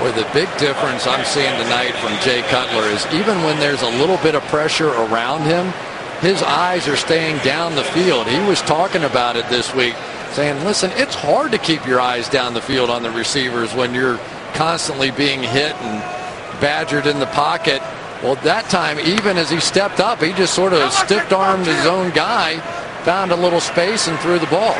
Where the big difference I'm seeing tonight from Jay Cutler is even when there's a little bit of pressure around him, his eyes are staying down the field. He was talking about it this week, saying, listen, it's hard to keep your eyes down the field on the receivers when you're constantly being hit and badgered in the pocket. Well, that time, even as he stepped up, he just sort of stiff armed his own guy, found a little space, and threw the ball.